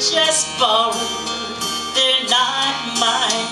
just borrowed, they're not mine.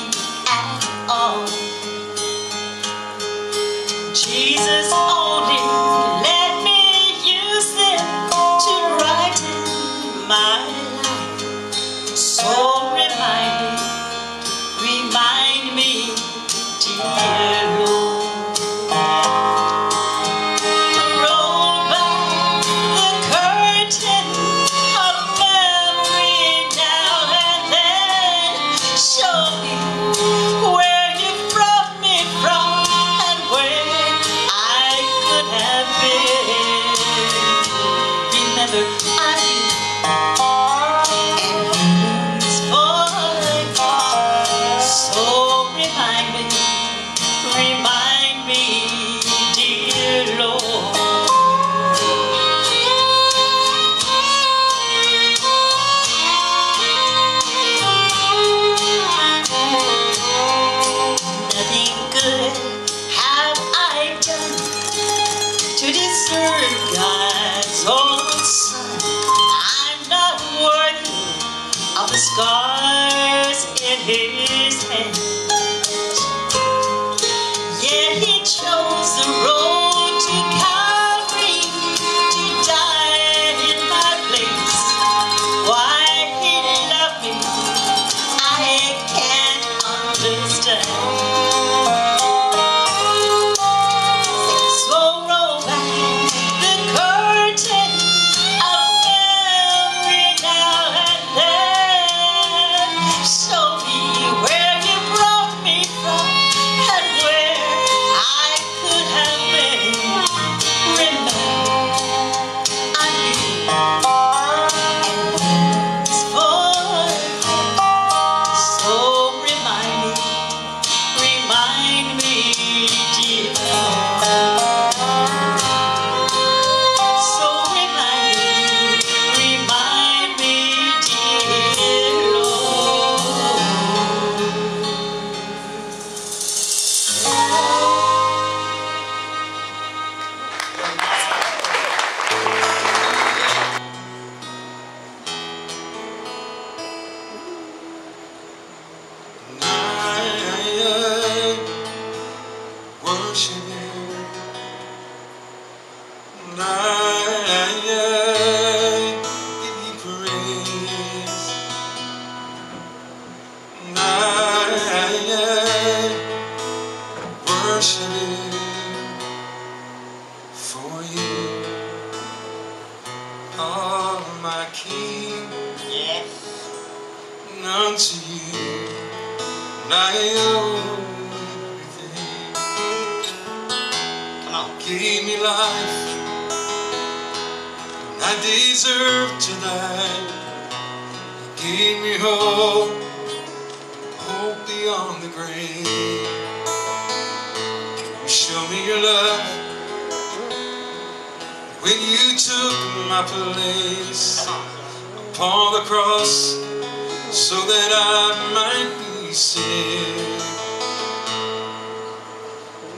Worship for you. Oh, my King, Yes. and unto you. I owe everything. Come on. Gave me life. And I deserve to die. Gave me hope. Hope beyond the grave. Show me your love. When you took my place upon the cross so that I might be saved.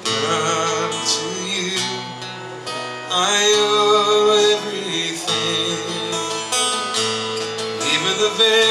Unto you I owe everything, even the very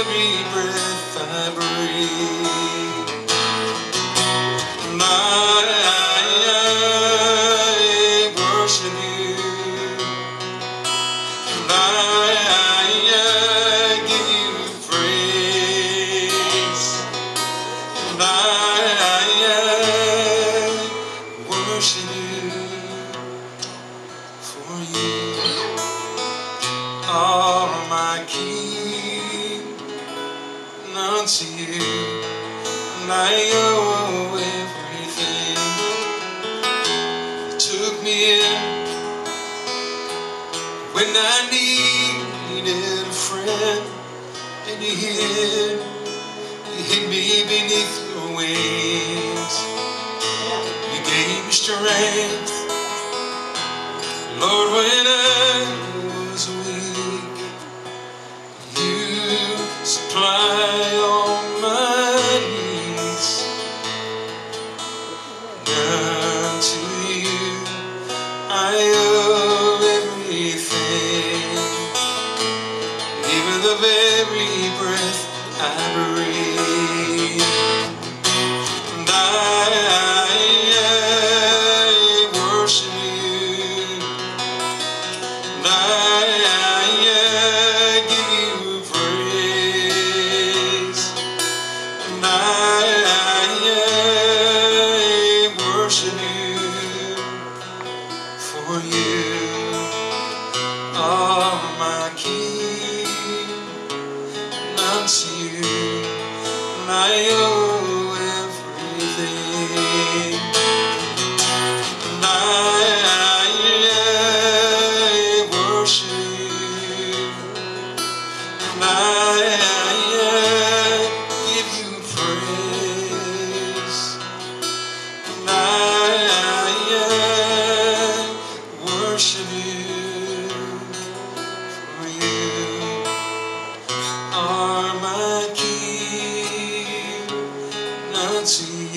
Unto you, I owe everything. You took me in when I needed a friend, and you hid, you hid me beneath your wings. You gave me strength, I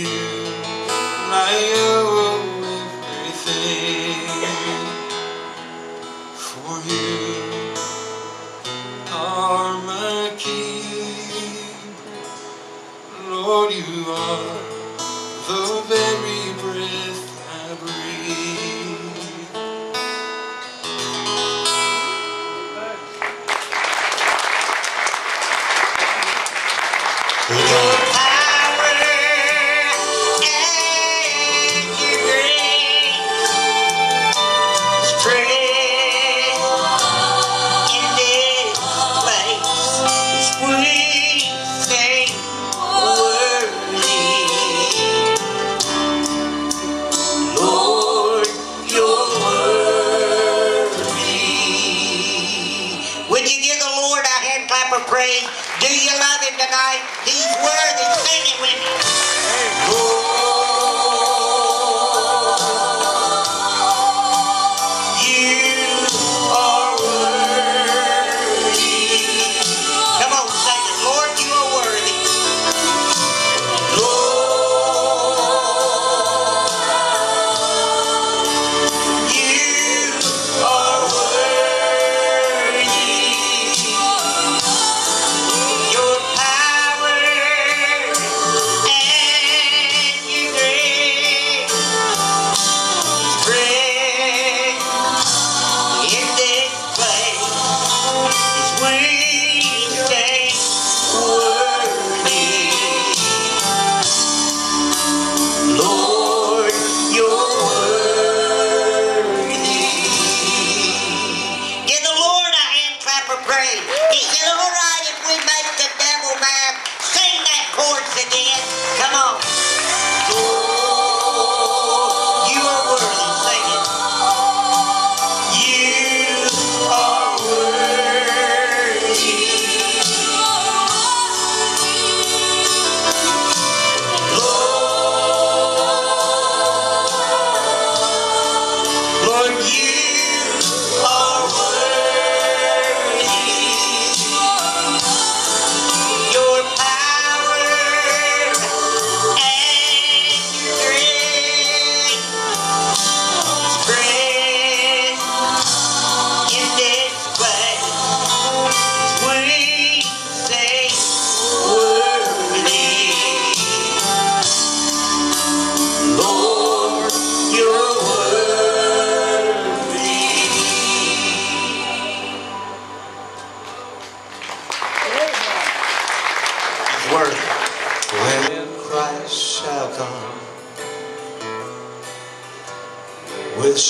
you.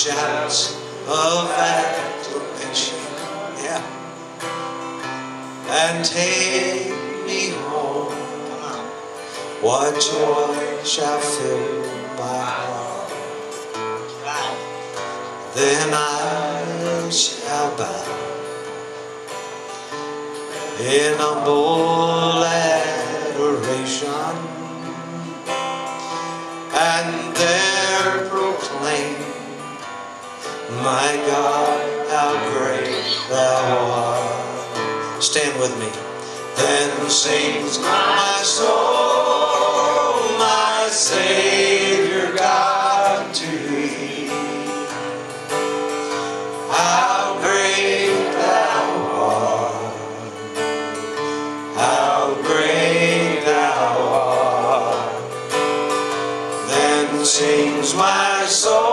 Shouts of acclamation. Yeah. And take me home. What joy shall fill my heart? Then I shall bow in humble adoration My God, how great thou art. Stand with me. Then sings my soul, my Savior God to thee. How great thou art. How great thou art. Then sings my soul.